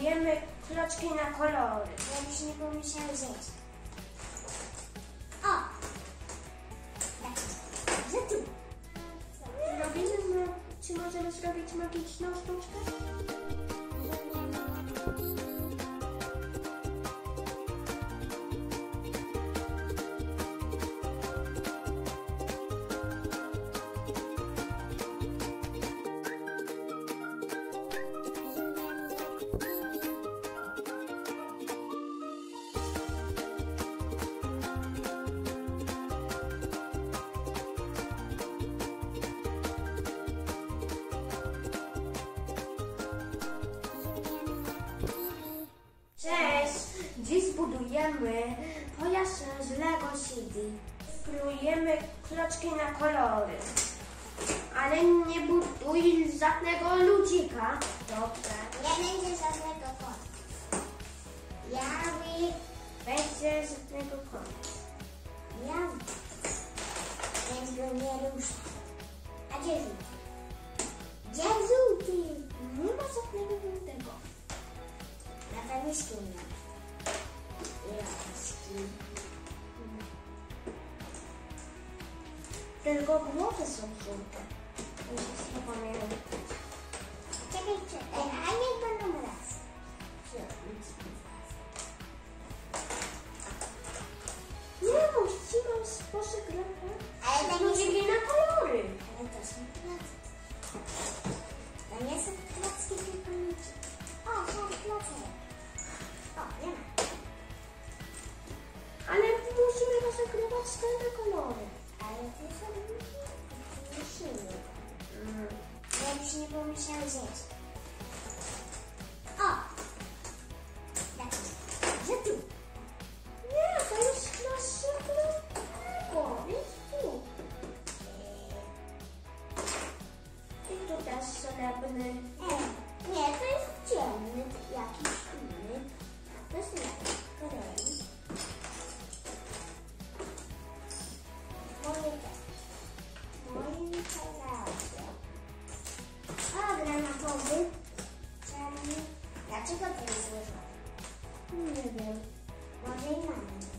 malujemy klocki na kolory. Ja już nie pomyślałem zdjęć. O! Że tu. Robimy, czy możemy zrobić magiczną sztuczkę? malujemy, pojazd źle go siedzi. Plujemy kroczki na kolory, ale nie buduj żadnego ludzika. Changes. Czarny? Czarny. Dlaczego ten złożony? Nie wiem. Może i mamy.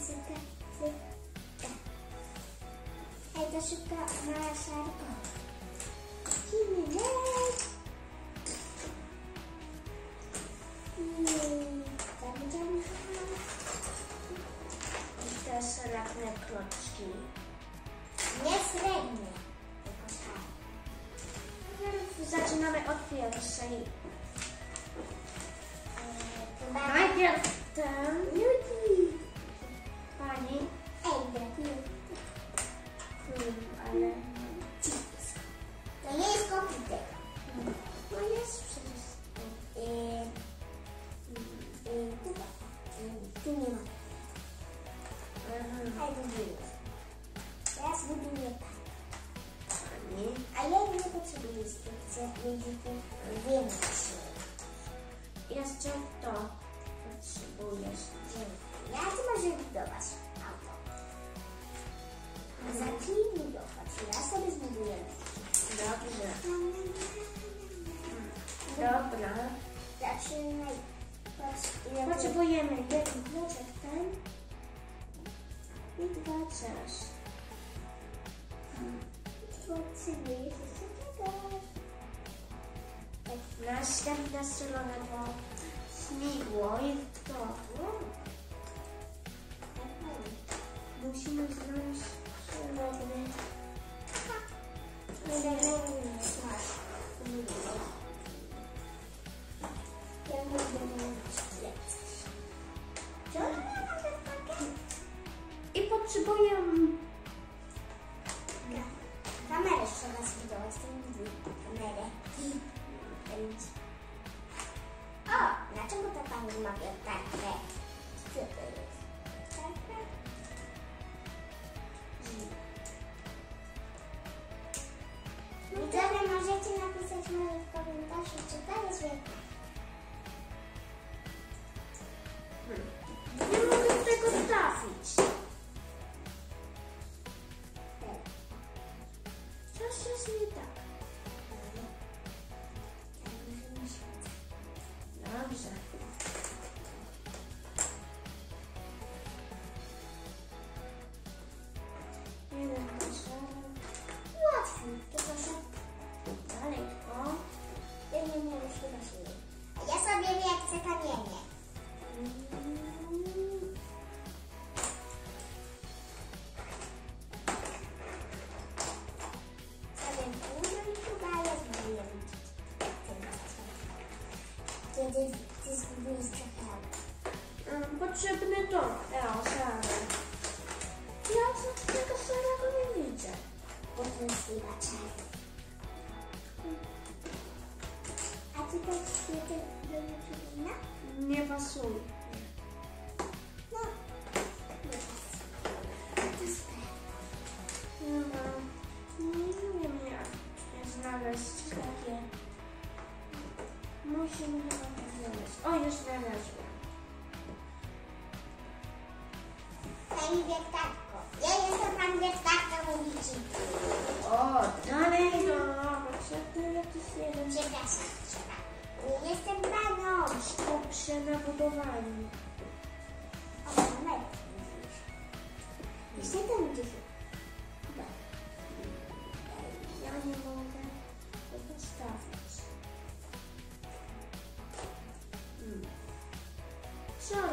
piosenkę. Ej, to szybko na szarko. Te szlachetne kroczki. Nie średnie, tylko szare. Zaczynamy od pierwszej. Eee, Najpierw ten. To potrzebujesz. Dzięki. Ja ty możesz budować auto. A zacznij budować. Ja sobie zbuduję. Dobrze. Dobra. Zaczynaj. Patrz, Potrzebujemy jeden bloczek ten i dwa też. Potrzebujesz jeszcze tego. Następna strona to śmigło i to. Musimy znaleźć środek. Ja będę ta pani ma wiertarkę? Kiedy ty zbudujesz trochę Mm, Potrzebny to. Eo, szary. Ja co tego szarego nie widzę. potem chyba czarny. A ty tak świetnie do niczego Nie pasuje. No. Nie pasuje. To jest Nie mam. Nie wiem jak jak znaleźć takie. Musimy chyba to znaleźć. O, już znalazłem. Pani wiertarko. Ja jestem pan wiertarka, mówicie. O, dalej no. Przepraszam. Nie jestem panią. Skupcie na budowaniu. O, mówisz. Jeszcze to będzie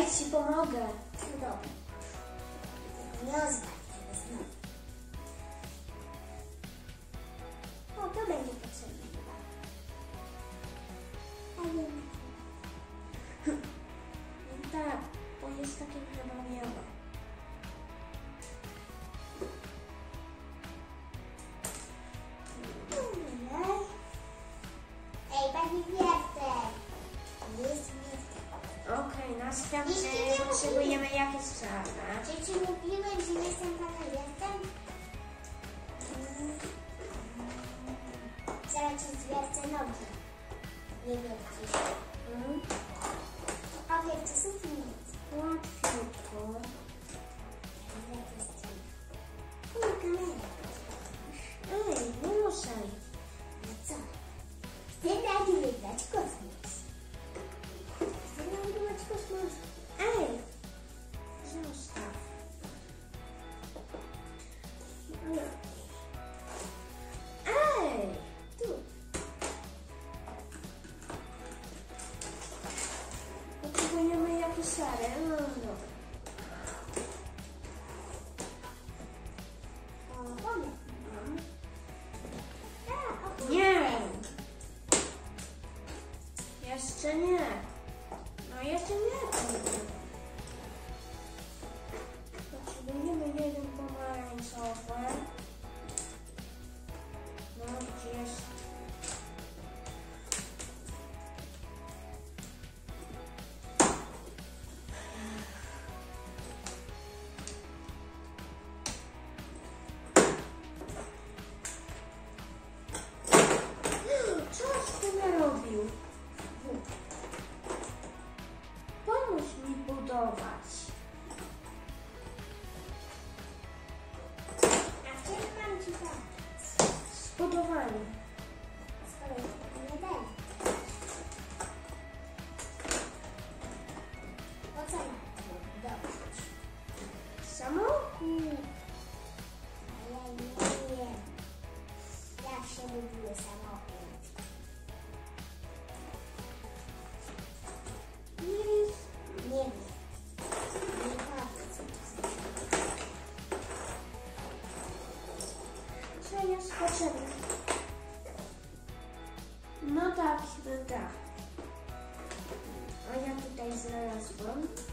participam no lugar. ci zwierzę nogi. Niewielkie. Mhm. A wielkie są nic. Łatwiutko. そうな。potrzebne. No tak, chyba tak. A ja tutaj znalazłam.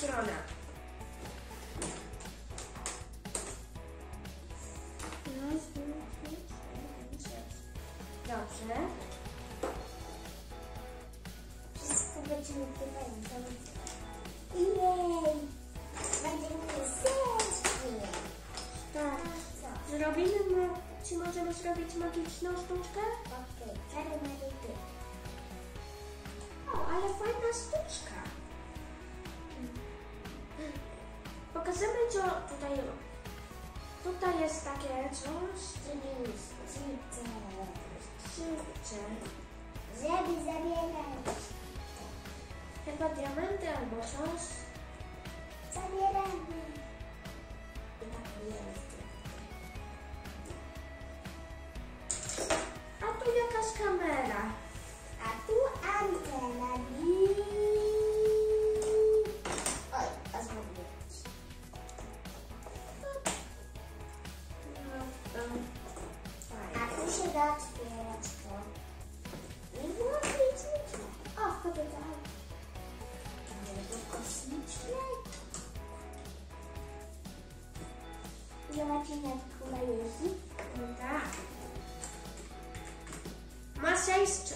strona. Dobrze. Wszystko Jej! Tak. Zrobimy mu... Czy możemy zrobić magiczną sztuczkę? Okej, okay. O, ale fajna sztuczka. pokażemy, co tutaj robi. Tutaj jest takie coś, czyli skrzypce, skrzypce. Żeby zabierać. Chyba diamenty albo coś.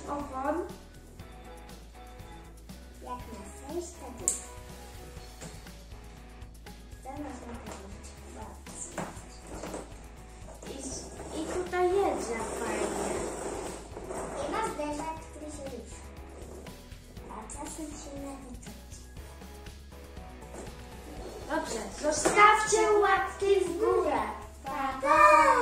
ogon. Jak nasyć, to dziś. Zaraz I, tutaj jest fajnie. I ma zderzak, który się ruszy. A czasem się nawiczyć. Dobrze, zostawcie łapki w górę. Pa, pa.